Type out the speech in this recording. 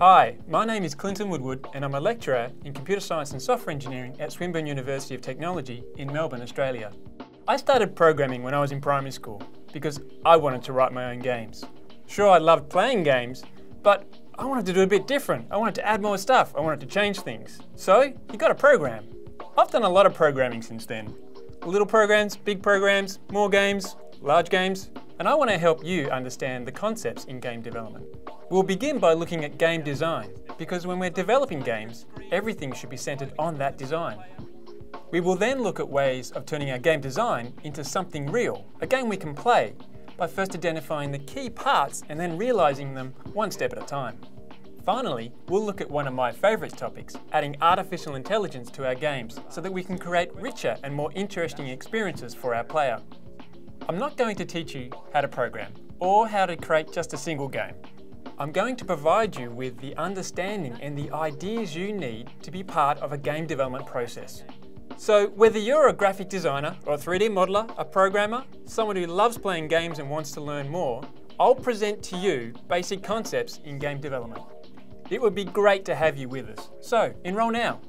Hi, my name is Clinton Woodward and I'm a lecturer in computer science and software engineering at Swinburne University of Technology in Melbourne, Australia. I started programming when I was in primary school because I wanted to write my own games. Sure, I loved playing games, but I wanted to do a bit different. I wanted to add more stuff. I wanted to change things. So, you got a program. I've done a lot of programming since then. Little programs, big programs, more games, large games, and I want to help you understand the concepts in game development. We'll begin by looking at game design, because when we're developing games, everything should be centered on that design. We will then look at ways of turning our game design into something real, a game we can play, by first identifying the key parts and then realizing them one step at a time. Finally, we'll look at one of my favourite topics, adding artificial intelligence to our games so that we can create richer and more interesting experiences for our player. I'm not going to teach you how to program or how to create just a single game. I'm going to provide you with the understanding and the ideas you need to be part of a game development process. So whether you're a graphic designer or a 3D modeler, a programmer, someone who loves playing games and wants to learn more, I'll present to you basic concepts in game development. It would be great to have you with us. So enroll now.